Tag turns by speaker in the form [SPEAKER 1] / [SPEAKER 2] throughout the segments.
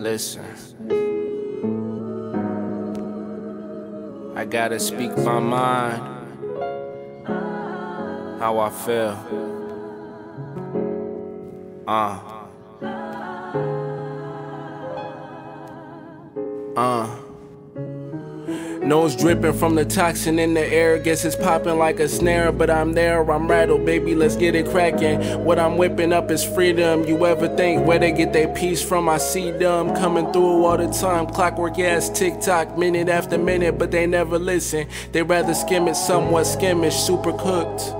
[SPEAKER 1] listen. I gotta speak my mind, how I feel. Uh. Uh. Nose dripping from the toxin in the air. Guess it's popping like a snare, but I'm there. I'm rattled, baby. Let's get it cracking. What I'm whipping up is freedom. You ever think where they get their peace from? I see them coming through all the time. Clockwork ass tick tock, minute after minute, but they never listen. They rather skim it somewhat skimmish, super cooked.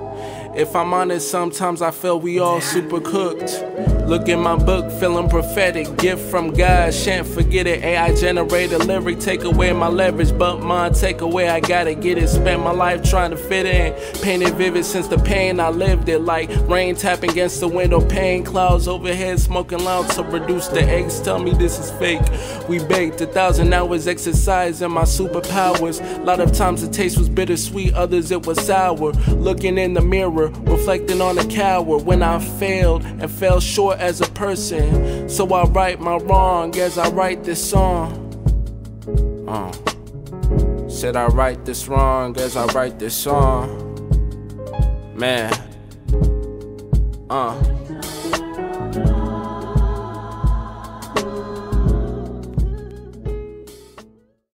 [SPEAKER 1] If I'm honest, sometimes I feel we all super cooked. Look in my book, feeling prophetic. Gift from God, shan't forget it. AI generated lyric, take away my leverage, but mine take away. I gotta get it. Spent my life trying to fit in. Painted vivid since the pain I lived it. Like rain tapping against the window, pain clouds overhead, smoking loud to reduce the eggs. Tell me this is fake. We baked a thousand hours exercising my superpowers. A lot of times the taste was bittersweet, others it was sour. Looking in the mirror, reflecting on a coward when I failed and fell short as a person. So I right my wrong as I write this song. Uh. Said I write this wrong as I write this song. Man. Uh.